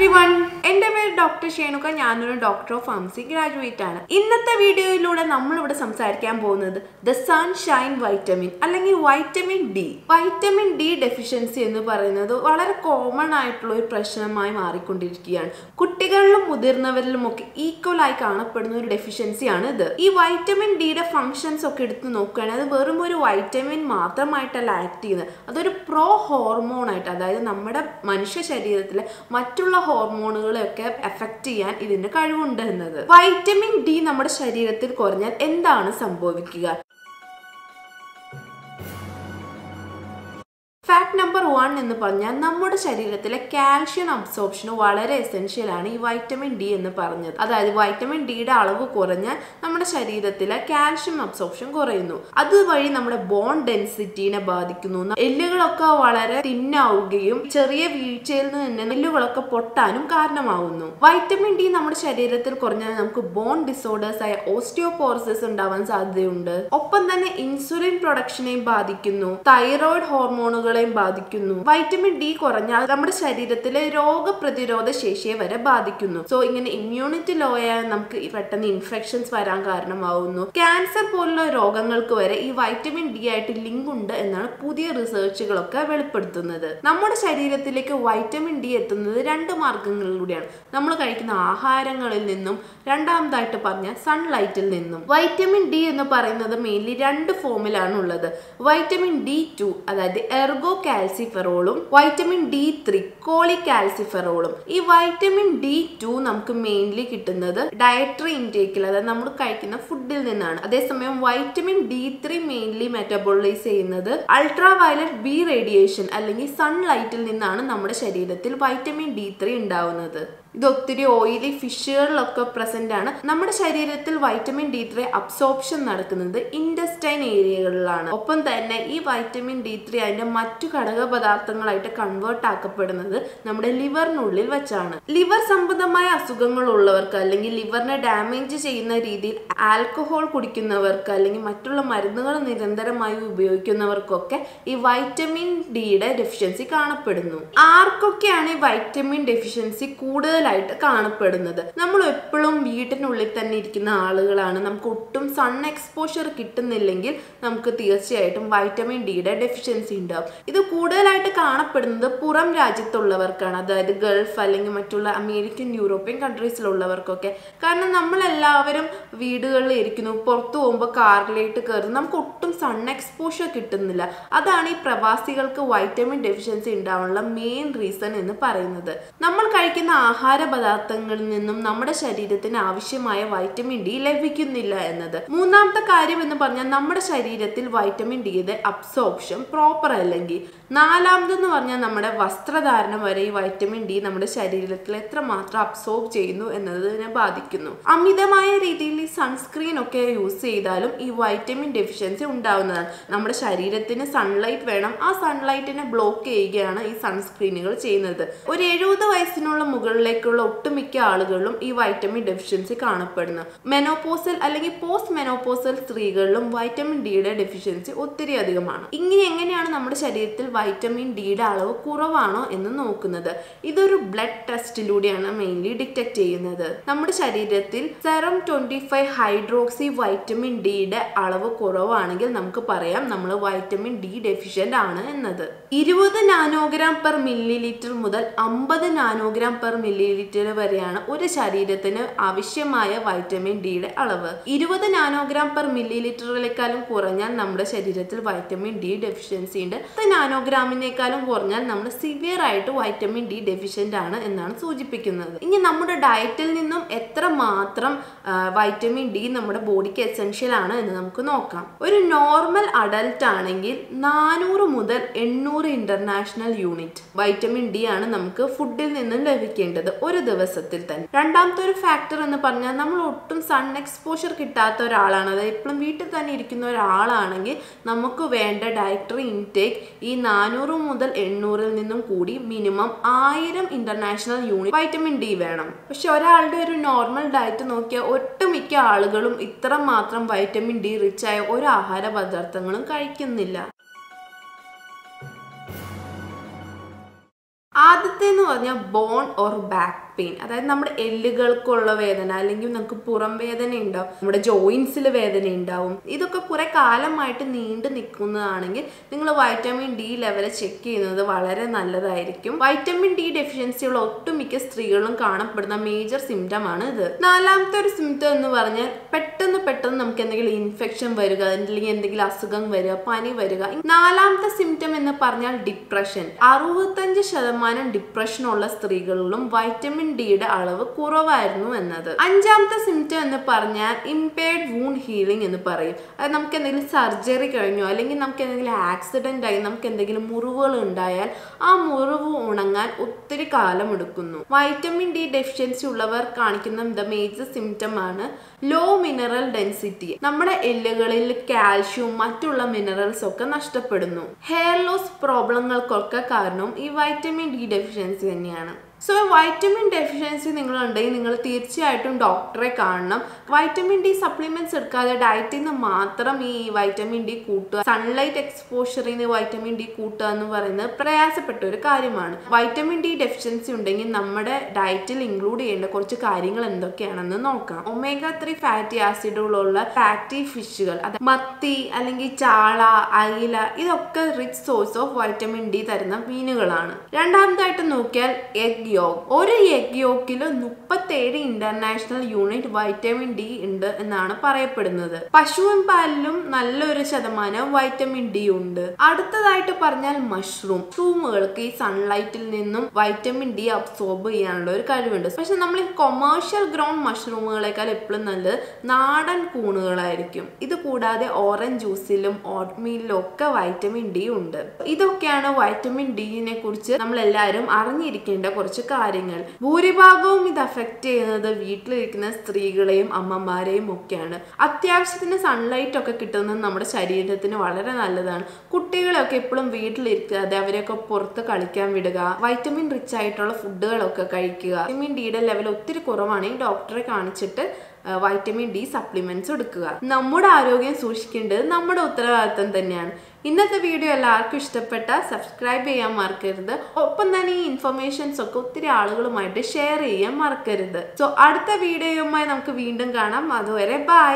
Every one എന്റെ പേര് doctor ഷേണുക ഞാനൊരു ഡോക്ടർ ഓഫ് ഫാർമസി ഗ്രാജുവേറ്റ് ആണ്. ഇന്നത്തെ വീഡിയോയിലൂടെ നമ്മൾ ഇവിടെ സംസാരിക്കാൻ പോകുന്നത് ദ സൺ ഷൈൻ വൈറ്റമിൻ അല്ലെങ്കിൽ vitamin D vitamin D deficiency എന്ന് പറയുന്നത് വളരെ കോമൺ ആയിട്ടുള്ള ഒരു പ്രശ്നമായി മാറിക്കൊണ്ടിരിക്കുകയാണ്. കുട്ടികളിലും മുതിർന്നവരിലും ഒക്കെ ഈക്വൽ ആയി കാണപ്പെടുന്ന ഒരു ഡെഫിഷ്യൻസിയാണ് ഇത്. ഈ വൈറ്റമിൻ ഡിയുടെ ഫങ്ഷൻസ് ഒക്കെ എടുത്ത് നോക്കുകയാണെങ്കിൽ അത് വെറും ഒരു വൈറ്റമിൻ മാത്രമായിട്ടല്ല ആക്ട് ചെയ്യുന്നത്. അതൊരു പ്രോ ഹോർമോൺ ആയിട്ട് അതായത് നമ്മുടെ മനുഷ്യ ശരീരത്തിലെ മറ്റുള്ള ഹോർമോണുകളെയൊക്കെ എഫക്ട് ചെയ്യാൻ ഇതിന് കഴിവുണ്ട് എന്നത്. വൈറ്റമിൻ ഡി നമ്മുടെ ശരീരത്തിൽ കുറഞ്ഞാൽ എന്താണ് സംഭവിക്കുക? വൺ എന്ന് പറഞ്ഞാൽ നമ്മുടെ ശരീരത്തിലെ കാൽഷ്യം അബ്സോർപ്ഷന് വളരെ എസെൻഷ്യൽ ആണ് ഈ വൈറ്റമിൻ ഡി എന്ന് പറഞ്ഞത്. അതായത് വൈറ്റമിൻ ഡിയുടെ അളവ് കുറഞ്ഞാൽ നമ്മുടെ ശരീരത്തിലെ കാൽഷ്യം അബ്സോർപ്ഷൻ കുറയുന്നു. അതുവഴി നമ്മുടെ ബോൺ ഡെൻസിറ്റിനെ ബാധിക്കുന്നു. എല്ലുകളൊക്കെ വളരെ തിന്നാവുകയും ചെറിയ വീഴ്ചയിൽ നിന്ന് എല്ലുകളൊക്കെ പൊട്ടാനും കാരണമാവുന്നു. വൈറ്റമിൻ ഡി നമ്മുടെ ശരീരത്തിൽ കുറഞ്ഞാൽ നമുക്ക് ബോൺ ഡിസോർഡേഴ്സ് ആയ ഓസ്റ്റിയോപോറസിസ് ഉണ്ടാവാൻ സാധ്യതയുണ്ട്. ഒപ്പം തന്നെ ഇൻസുലിൻ പ്രൊഡക്ഷനെയും ബാധിക്കുന്നു. തൈറോയിഡ് ഹോർമോണുകളെയും ബാധിക്കുന്നു. വൈറ്റമിൻ ഡി കുറഞ്ഞാൽ നമ്മുടെ ശരീരത്തിലെ രോഗപ്രതിരോധ ശേഷിയെ വരെ ബാധിക്കുന്നു. സോ ഇങ്ങനെ ഇമ്മ്യൂണിറ്റി ലോ ആയാൽ നമുക്ക് പെട്ടെന്ന് ഇൻഫെക്ഷൻസ് വരാൻ കാരണമാവുന്നു. ക്യാൻസർ പോലുള്ള രോഗങ്ങൾക്ക് വരെ ഈ വൈറ്റമിൻ ഡി ആയിട്ട് ലിങ്ക് ഉണ്ട് എന്നാണ് പുതിയ റിസർച്ചുകളൊക്കെ വെളിപ്പെടുത്തുന്നത്. നമ്മുടെ ശരീരത്തിലേക്ക് വൈറ്റമിൻ ഡി എത്തുന്നത് രണ്ട് മാർഗങ്ങളിലൂടെയാണ് നമ്മൾ കഴിക്കുന്ന ആഹാരങ്ങളിൽ നിന്നും രണ്ടാമതായിട്ട് പറഞ്ഞ സൺലൈറ്റിൽ നിന്നും. വൈറ്റമിൻ ഡി എന്ന് പറയുന്നത് മെയിൻലി രണ്ട് ഫോമിലാണ് ഉള്ളത്. വൈറ്റമിൻ ഡി ടു അതായത് എർഗോ കാൽസിഫെറോളും വൈറ്റമിൻ ഡി ത്രീ കോളി കാൽസിഫെറോളും ഈ വൈറ്റമിൻ ഡി ടു നമുക്ക് മെയിൻലി കിട്ടുന്നത് ഡയറ്ററി ഇൻടേക്കിൽ അതായത് നമ്മൾ കഴിക്കുന്ന ഫുഡിൽ നിന്നാണ്. അതേസമയം vitamin D three mainly metabolise ചെയ്യുന്നത് അൾട്രാ വയലറ്റ് ബി റേഡിയേഷൻ അല്ലെങ്കിൽ സൺലൈറ്റിൽ നിന്നാണ് നമ്മുടെ ശരീരത്തിൽ വൈറ്റമിൻ ഡി ത്രീ ഉണ്ടാവുന്നത്. ഇത് ഒത്തിരി ഓയിലി ഫിഷുകളിലൊക്കെ പ്രസന്റ് ആണ്. നമ്മുടെ ശരീരത്തിൽ വൈറ്റമിൻ ഡി ത്രീ അബ്സോർപ്ഷൻ നടക്കുന്നത് ഇൻഡസ്റ്റൈൻ ഏരിയകളിലാണ് ഒപ്പം തന്നെ ഈ വൈറ്റമിൻ ഡി ത്രീ അതിന്റെ മറ്റു ഘടക പദാർത്ഥങ്ങളായിട്ട് കൺവേർട്ട് ആക്കപ്പെടുന്നത് നമ്മുടെ ലിവറിനുള്ളിൽ വെച്ചാണ്. ലിവർ സംബന്ധമായ അസുഖങ്ങൾ ഉള്ളവർക്ക് അല്ലെങ്കിൽ ലിവറിനെ ഡാമേജ് ചെയ്യുന്ന രീതിയിൽ ആൽക്കഹോൾ കുടിക്കുന്നവർക്ക് അല്ലെങ്കിൽ മറ്റുള്ള മരുന്നുകൾ നിരന്തരമായി ഉപയോഗിക്കുന്നവർക്കൊക്കെ ഈ വൈറ്റമിൻ ഡിയുടെ ഡെഫിഷ്യൻസി കാണപ്പെടുന്നു. ആർക്കൊക്കെയാണ് ഈ വൈറ്റമിൻ ഡെഫിഷ്യൻസി കൂടുതൽ കൂടുതലായിട്ട് കാണപ്പെടുന്നത്. നമ്മൾ എപ്പോഴും വീട്ടിനുള്ളിൽ തന്നെ ഇരിക്കുന്ന ആളുകളാണ്. നമുക്ക് ഒട്ടും സൺ എക്സ്പോഷർ കിട്ടുന്നില്ലെങ്കിൽ നമുക്ക് തീർച്ചയായിട്ടും വൈറ്റമിൻ ഡിയുടെ ഡെഫിഷ്യൻസി ഉണ്ടാവും. ഇത് കൂടുതലായിട്ട് കാണപ്പെടുന്നത് പുറം രാജ്യത്തുള്ളവർക്കാണ്. അതായത് ഗൾഫ് അല്ലെങ്കിൽ മറ്റുള്ള അമേരിക്കൻ യൂറോപ്യൻ കൺട്രീസിലുള്ളവർക്കൊക്കെ കാരണം നമ്മളെല്ലാവരും വീടുകളിൽ ഇരിക്കുന്നു. പുറത്തു പോകുമ്പോൾ കാറിലേക്ക് കയറുന്നു. നമുക്ക് ഒട്ടും സൺ എക്സ്പോഷർ കിട്ടുന്നില്ല. അതാണ് ഈ പ്രവാസികൾക്ക് വൈറ്റമിൻ ഡെഫിഷ്യൻസി ഉണ്ടാവാനുള്ള മെയിൻ റീസൺ എന്ന് പറയുന്നത്. നമ്മൾ കഴിക്കുന്ന ആഹാര പദാർത്ഥങ്ങളിൽ നിന്നും നമ്മുടെ ശരീരത്തിന് ആവശ്യമായ വൈറ്റമിൻ ഡി ലഭിക്കുന്നില്ല എന്നത്. മൂന്നാമത്തെ കാര്യം എന്ന് പറഞ്ഞാൽ നമ്മുടെ ശരീരത്തിൽ വൈറ്റമിൻ ഡിയുടെ അബ്സോർപ്ഷൻ പ്രോപ്പർ അല്ലെങ്കിൽ നാലാമതെന്ന് പറഞ്ഞാൽ നമ്മുടെ വസ്ത്രധാരണം വരെ ഈ വൈറ്റമിൻ ഡി നമ്മുടെ ശരീരത്തിൽ എത്രമാത്രം അബ്സോർബ് ചെയ്യുന്നു എന്നതിനെ ബാധിക്കുന്നു. അമിതമായ രീതിയിൽ ഈ സൺസ്ക്രീൻ ഒക്കെ യൂസ് ചെയ്താലും ഈ വൈറ്റമിൻ ഡെഫിഷ്യൻസി ഉണ്ടാവുന്നതാണ്. നമ്മുടെ ശരീരത്തിന് സൺലൈറ്റ് വേണം. ആ സൺലൈറ്റിനെ ബ്ലോക്ക് ചെയ്യുകയാണ് ഈ സൺസ്ക്രീനുകൾ ചെയ്യുന്നത്. ഒരു എഴുപത് വയസ്സിനുള്ള മുകളിലേക്കുള്ള ഒട്ടുമിക്ക ആളുകളിലും ഈ വൈറ്റമിൻ ഡെഫിഷ്യൻസി കാണപ്പെടുന്നു. മെനോപോസൽ അല്ലെങ്കിൽ പോസ്റ്റ് മെനോപോസൽ സ്ത്രീകളിലും വൈറ്റമിൻ ഡിയുടെ ഡെഫിഷ്യൻസി ഒത്തിരി അധികമാണ്. ഇങ്ങനെ എങ്ങനെയാണ് നമ്മുടെ ശരീരത്തിൽ വൈറ്റമിൻ ഡിയുടെ അളവ് കുറവാണോ എന്ന് നോക്കുന്നത്? ഇതൊരു ബ്ലഡ് ടെസ്റ്റിലൂടെയാണ് മെയിൻലി ഡിറ്റക്ട് ചെയ്യുന്നത്. നമ്മുടെ ശരീരത്തിൽ serum twenty five hydroxy vitamin ഡിയുടെ അളവ് കുറവാണെങ്കിൽ നമുക്ക് പറയാം നമ്മൾ വൈറ്റമിൻ ഡി ഡെഫിഷ്യന്റ് ആണ് എന്നത്. ഇരുപത് നാനോഗ്രാം പെർ മില്ലി ലിറ്റർ മുതൽ അമ്പത് നാനോഗ്രാം പെർ മില്ലി ലിറ്റർ വരെയാണ് ഒരു ശരീരത്തിന് ആവശ്യമായ വൈറ്റമിൻ ഡിയുടെ അളവ്. ഇരുപത് നാനോഗ്രാം പെർ മില്ലി ലിറ്ററിലേക്കാളും കുറഞ്ഞാൽ നമ്മുടെ ശരീരത്തിൽ വൈറ്റമിൻ ഡി ഡെഫിഷ്യൻസി ഉണ്ട്. പത്ത് നാനോഗ്രാമിനേക്കാളും കുറഞ്ഞാൽ നമ്മൾ സിവിയർ ആയിട്ട് വൈറ്റമിൻ ഡി ഡെഫിഷ്യന്റ് ആണ് എന്നാണ് സൂചിപ്പിക്കുന്നത്. ഇനി നമ്മുടെ ഡയറ്റിൽ നിന്നും എത്ര മാത്രം വൈറ്റമിൻ ഡി നമ്മുടെ ബോഡിക്ക് എസെൻഷ്യൽ ആണ് എന്ന് നമുക്ക് നോക്കാം. ഒരു നോർമൽ അഡൽട്ട് ആണെങ്കിൽ നാനൂറ് മുതൽ എണ്ണൂറ് ഇന്റർനാഷണൽ യൂണിറ്റ് വൈറ്റമിൻ ഡി ആണ് നമുക്ക് ഫുഡിൽ നിന്നും ലഭിക്കേണ്ടത്. ഒരു ദിവസത്തിൽ തന്നെ. രണ്ടാമത്തെ ഒരു ഫാക്ടർ എന്ന് പറഞ്ഞാൽ നമ്മൾ ഒട്ടും സൺ എക്സ്പോഷർ കിട്ടാത്ത ഒരാളാണ്. അതായത് എപ്പോഴും വീട്ടിൽ തന്നെ ഇരിക്കുന്ന ഒരാളാണെങ്കിൽ നമുക്ക് വേണ്ട ഡയറ്ററി ഇൻടേക്ക് ഈ നാനൂറ് മുതൽ എണ്ണൂറിൽ നിന്നും കൂടി മിനിമം ആയിരം ഇന്റർനാഷണൽ യൂണിറ്റ് വൈറ്റമിൻ ഡി വേണം. പക്ഷെ ഒരാളുടെ ഒരു നോർമൽ ഡയറ്റ് നോക്കിയാൽ ഒട്ടുമിക്ക ആളുകളും ഇത്ര മാത്രം വൈറ്റമിൻ ഡി റിച്ച് ആയ ഒരു ആഹാര പദാർത്ഥങ്ങളും കഴിക്കുന്നില്ല. ആദ്യത്തെ എന്ന് പറഞ്ഞാൽ ബോൺ ഓർ ബാക്ക് പെയിൻ അതായത് നമ്മുടെ എല്ലുകൾക്കുള്ള വേദന അല്ലെങ്കിൽ നമുക്ക് പുറം വേദന ഉണ്ടാവും നമ്മുടെ ജോയിൻസിൽ വേദന ഉണ്ടാവും. ഇതൊക്കെ കുറെ കാലമായിട്ട് നീണ്ടു നിൽക്കുന്നതാണെങ്കിൽ നിങ്ങൾ വൈറ്റമിൻ ഡി ലെവൽ ചെക്ക് ചെയ്യുന്നത് വളരെ നല്ലതായിരിക്കും. വൈറ്റമിൻ ഡി ഡെഫിഷ്യൻസിയുള്ള ഒട്ടുമിക്ക സ്ത്രീകളും കാണപ്പെടുന്ന മേജർ സിംറ്റം ആണ് ഇത്. നാലാമത്തെ ഒരു സിംറ്റം എന്ന് പറഞ്ഞാൽ പെട്ടെന്ന് പെട്ടെന്ന് നമുക്ക് എന്തെങ്കിലും ഇൻഫെക്ഷൻ വരിക അല്ലെങ്കിൽ എന്തെങ്കിലും അസുഖം വരിക പനി വരിക. നാലാമത്തെ സിംറ്റം എന്ന് പറഞ്ഞാൽ ഡിപ്രഷൻ അറുപത്തഞ്ച് ശതമാനം ഡിപ്രഷൻ ഉള്ള സ്ത്രീകളിലും വൈറ്റമിൻ ഡിയുടെ അളവ് കുറവായിരുന്നു എന്നത്. അഞ്ചാമത്തെ സിംറ്റം എന്ന് പറഞ്ഞാൽ ഇംപേർഡ് വൂൺ ഹീലിംഗ് എന്ന് പറയും. അത് നമുക്ക് എന്തെങ്കിലും സർജറി കഴിഞ്ഞോ അല്ലെങ്കിൽ നമുക്ക് എന്തെങ്കിലും ആക്സിഡന്റ് ആയി നമുക്ക് എന്തെങ്കിലും മുറിവുകൾ ഉണ്ടായാൽ ആ മുറിവ് ഉണങ്ങാൻ ഒത്തിരി കാലം എടുക്കുന്നു വൈറ്റമിൻ ഡി ഡെഫിഷ്യൻസി ഉള്ളവർ കാണിക്കുന്ന ദ മേജർ സിംറ്റം ആണ് ലോ മിനറൽ ഡെൻസിറ്റി നമ്മുടെ എല്ലുകളിൽ കാൽഷ്യവും മറ്റുള്ള മിനറൽസ് ഒക്കെ നഷ്ടപ്പെടുന്നു. ഹെയർ ലോസ് പ്രോബ്ലങ്ങൾക്കൊക്കെ കാരണം ഈ വൈറ്റമിൻ ഡി ഡെഫിഷ്യൻസി തന്നെയാണ്. സോ വൈറ്റമിൻ ഡെഫിഷ്യൻസി നിങ്ങളുണ്ടെങ്കിൽ നിങ്ങൾ തീർച്ചയായിട്ടും ഡോക്ടറെ കാണണം. വൈറ്റമിൻ ഡി സപ്ലിമെന്റ്സ് എടുക്കാതെ ഡയറ്റിൽ നിന്ന് മാത്രം ഈ വൈറ്റമിൻ ഡി കൂട്ടുക. സൺലൈറ്റ് എക്സ്പോഷറിൽ നിന്ന് വൈറ്റമിൻ ഡി കൂട്ടുക എന്ന് പറയുന്നത് പ്രയാസപ്പെട്ട ഒരു കാര്യമാണ്. വൈറ്റമിൻ ഡി ഡെഫിഷ്യൻസി ഉണ്ടെങ്കിൽ നമ്മുടെ ഡയറ്റിൽ ഇൻക്ലൂഡ് ചെയ്യേണ്ട കുറച്ച് കാര്യങ്ങൾ എന്തൊക്കെയാണെന്ന് നോക്കാം. ഒമേഗ ത്രീ ഫാറ്റി ആസിഡുകളുള്ള ഫാറ്റി ഫിഷുകൾ അത് മത്തി അല്ലെങ്കിൽ ചാള അയില ഇതൊക്കെ rich source of vitamin D തരുന്ന മീനുകളാണ്. രണ്ടാമതായിട്ട് നോക്കിയാൽ എഗ് യോഗ് ഒരു എഗ് യോക്കിൽ മുപ്പത്തേഴ് ഇന്റർനാഷണൽ യൂണിറ്റ് വൈറ്റമിൻ ഡി ഉണ്ട് എന്നാണ് പറയപ്പെടുന്നത്. പശുവിൻ പാലിലും നല്ലൊരു ശതമാനം വൈറ്റമിൻ ഡി ഉണ്ട്. അടുത്തതായിട്ട് പറഞ്ഞാൽ മഷ്റൂം മഷ്റൂമുകൾക്ക് ഈ സൺലൈറ്റിൽ നിന്നും വൈറ്റമിൻ ഡി അബ്സോർബ് ചെയ്യാനുള്ള ഒരു കഴിവുണ്ട്. പക്ഷെ നമ്മൾ കൊമേഴ്ഷ്യൽ ഗ്രൗണ്ട് മഷ്റൂമുകളെക്കാൾ എപ്പോഴും നല്ലത് നാടൻ കൂണുകളായിരിക്കും. ഇത് കൂടാതെ ഓറഞ്ച് ജ്യൂസിലും ഓട്ട്മീലിലും ഒക്കെ വൈറ്റമിൻ ഡി ഉണ്ട്. ഇതൊക്കെയാണ് വൈറ്റമിൻ ഡിനെ കുറിച്ച് നമ്മൾ എല്ലാവരും അറിഞ്ഞിരിക്കേണ്ട കുറച്ച് കാര്യങ്ങൾ. ഭൂരിഭാഗവും ഇത് അഫക്റ്റ് ചെയ്യുന്നത് വീട്ടിലിരിക്കുന്ന സ്ത്രീകളെയും അമ്മമാരെയും ഒക്കെയാണ്. അത്യാവശ്യത്തിന് സൺലൈറ്റ് ഒക്കെ കിട്ടുന്നത് നമ്മുടെ ശരീരത്തിന് വളരെ നല്ലതാണ്. കുട്ടികളെയൊക്കെ എപ്പോഴും വീട്ടിലിരിക്കാതെ അവരെയൊക്കെ പുറത്ത് കളിക്കാൻ വിടുക വൈറ്റമിൻ റിച്ച് ആയിട്ടുള്ള ഫുഡുകളൊക്കെ കഴിക്കുക. വൈറ്റമിൻ ഡിയുടെ ലെവൽ ഒത്തിരി കുറവാണെങ്കിൽ ഡോക്ടറെ കാണിച്ചിട്ട് വൈറ്റമിൻ ഡി സപ്ലിമെന്റ്സ് എടുക്കുക. നമ്മുടെ ആരോഗ്യം സൂക്ഷിക്കേണ്ടത് നമ്മുടെ ഉത്തരവാദിത്തം തന്നെയാണ്. ഇന്നത്തെ വീഡിയോ എല്ലാവർക്കും ഇഷ്ടപ്പെട്ട സബ്സ്ക്രൈബ് ചെയ്യാൻ മറക്കരുത്. ഒപ്പം തന്നെ ഈ ഇൻഫർമേഷൻസ് ഒക്കെ ഒത്തിരി ആളുകളുമായിട്ട് ഷെയർ ചെയ്യാൻ മറക്കരുത്. സോ അടുത്ത വീഡിയോയുമായി നമുക്ക് വീണ്ടും കാണാം. അതുവരെ ബൈ